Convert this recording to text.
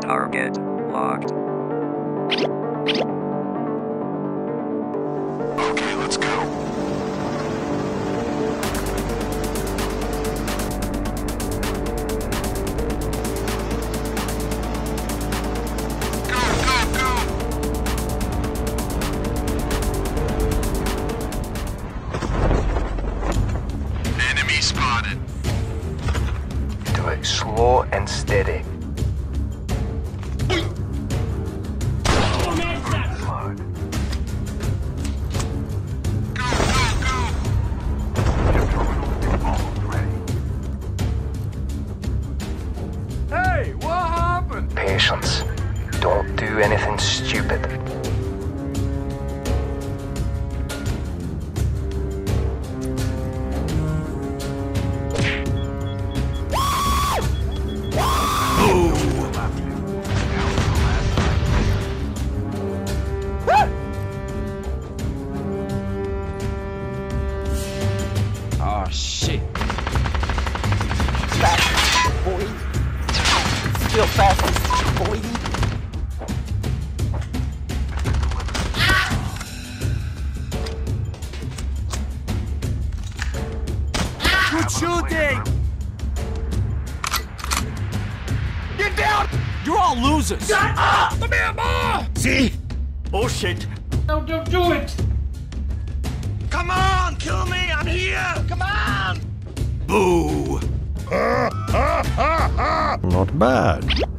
Target locked. It slow and steady. Hey, what happened? Patience. Don't do anything stupid. Still fast, boy. Good shooting! Get down! You're all losers! Shut up! Come here, more! See? Bullshit. No, don't do it! Come on, kill me. I'm here. Come on. Not bad.